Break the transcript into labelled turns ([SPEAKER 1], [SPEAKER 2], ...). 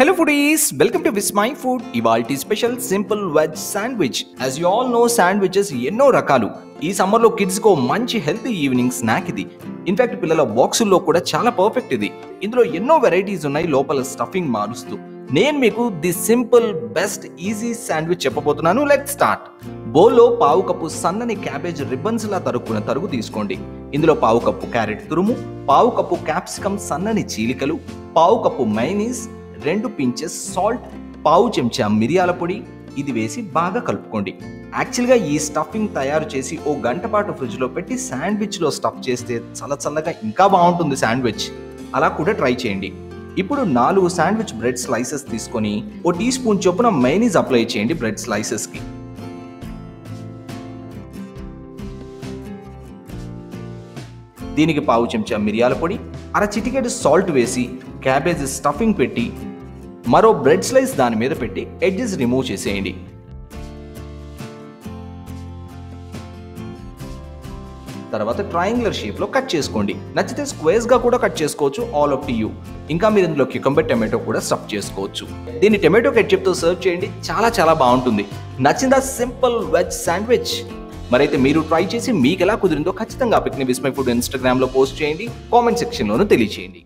[SPEAKER 1] Hello foodies welcome to Vismai food ఇవాల్టి special simple veg sandwich as you all know sandwiches ఎన్నో రకాలు. ఈ సమ్మర్లో కిడ్స్కో మంచి హెల్తీ ఈవినింగ్ స్నాక్ ఇది. ఇన్ఫాక్ట్ పిల్లల బాక్సుల్లో కూడా చాలా పర్ఫెక్ట్ ఇది. ఇందులో ఎన్నో వెరైటీస్ ఉన్నాయి లోపల స్టఫింగ్ మారుస్తూ. నేను మీకు the simple best easy sandwich చెప్పబోతున్నాను. లెట్ స్టార్ట్ బోల్లో పావు కప్పు సన్నని క్యాబేజ్ రిబ్బన్స్ లా తరుక్కున్న తరుగు తీసుకోండి. ఇందులో పావు కప్పు క్యారెట్ తురుము పావు కప్పు క్యాప్సికమ్ సన్నని చీలికలు పావు కప్పు మైనీస్ రెండు పించెస్ సాల్ట్ పావు చెంచా మిరియాల పొడి ఇది వేసి బాగా కలుపుకోండి. యాక్చువల్గా ఈ స్టఫింగ్ తయారు చేసి ఓ గంట పాటు ఫ్రిడ్జ్లో పెట్టి శాండ్విచ్లో స్టఫ్ చేస్తే చల్ల చల్లగా ఇంకా బాగుంటుంది శాండ్విచ్. అలా కూడా ట్రై చేయండి. ఇప్పుడు నాలుగు శాండ్విచ్ బ్రెడ్ స్లైసెస్ తీసుకొని ఓ టీ స్పూన్ చొప్పున మైనీస్ అప్లై చేయండి బ్రెడ్ స్లైసెస్కి. దీనికి పావు చెంచా మిరియాల పొడి అర చిటికెడు సాల్ట్ వేసి క్యాబేజ్ స్టఫింగ్ పెట్టి మరో బ్రెడ్ స్లైస్ దాని మీద పెట్టి ఎడ్జెస్ రిమూవ్ చేసేయండి. తర్వాత ట్రయాంగులర్ షేప్లో కట్ చేసుకోండి. నచ్చితే స్క్వేర్స్గా కూడా కట్ చేసుకోవచ్చు ఆల్ ఆఫ్ టు యూ. ఇంకా మీరు ఇందులో క్యుకంబర్ టమాటో కూడా స్టఫ్ చేసుకోవచ్చు. దీన్ని టమాటో కెట్చప్తో సర్వ్ చేయండి చాలా చాలా బాగుంటుంది. నచ్చిందా సింపుల్ వెజ్ శాండ్విచ్? మరైతే మీరు ట్రై చేసి మీకు ఎలా కుదిరిందో ఖచ్చితంగా పిక్ని విస్మై ఫుడ్ ఇన్స్టాగ్రామ్లో పోస్ట్ చేయండి కామెంట్ సెక్షన్లోనూ తెలియచేయండి.